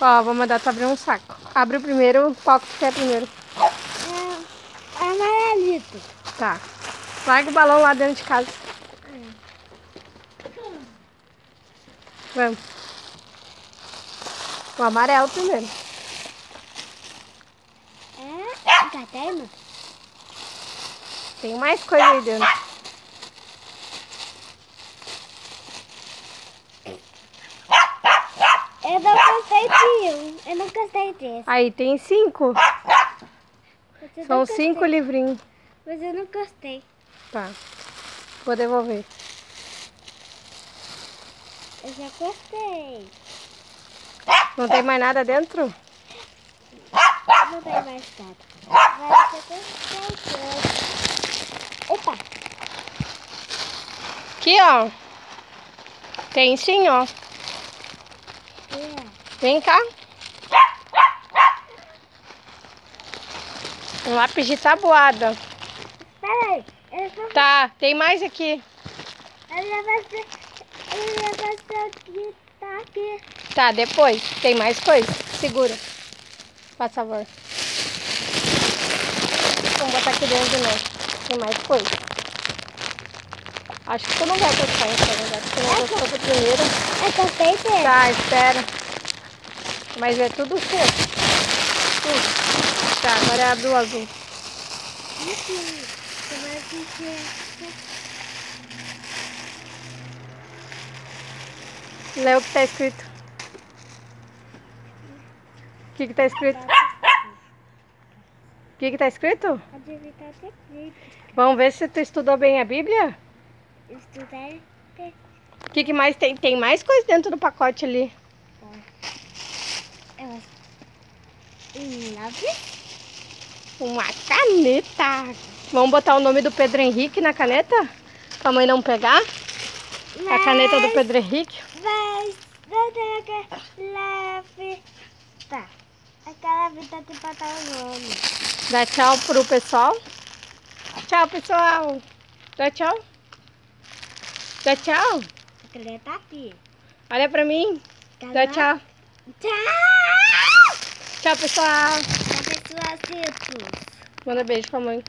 Ó, vou mandar tu abrir um saco. Abre o primeiro, qual que tu quer primeiro? É, amarelito. Tá. Larga o balão lá dentro de casa. Vamos. O amarelo primeiro. É, caderno. Tem mais coisa aí dentro. Eu não gostei de um. Eu não gostei desse. Aí tem cinco. São cinco livrinhos. Mas eu não gostei. Tá. Vou devolver. Eu já gostei. Não tem mais nada dentro? Não tem mais nada. Opa. Aqui, ó. Tem sim, ó. Vem cá. Um lápis de tabuada. Peraí. Vou Tá, tem mais aqui. Ela vai ser. Ela vai ser aqui. Tá aqui. Tá, depois. Tem mais coisa. Segura. Faz favor. Vamos botar aqui dentro de novo. Tem mais coisa. Acho que tu não vai gostar, né? Porque tu não gostou do primeiro. Eu gostei dele. Tá, espera. Mas é tudo seu. Tudo. Tá, agora abre o azul. Aqui. Você vai dizer. Lê o que tá escrito. O que que tá escrito? O que que tá escrito? Aqui. Vamos ver se tu estudou bem a Bíblia? Estudar. O que que mais tem? Tem mais coisa dentro do pacote ali. Um lápis. Uma caneta. Vamos botar o nome do Pedro Henrique na caneta? Pra mãe não pegar? A caneta do Pedro Henrique. Mas. Aquela lápis. Tá. Aquela vida tem que botar o nome. Dá tchau pro pessoal. Tchau, pessoal. Dá tchau. Dá tchau. Caneta tá aqui. Olha pra mim. Dá tchau. Tchau! Tchau, pessoal. Tchau, pessoal. Manda beijo pra mãe.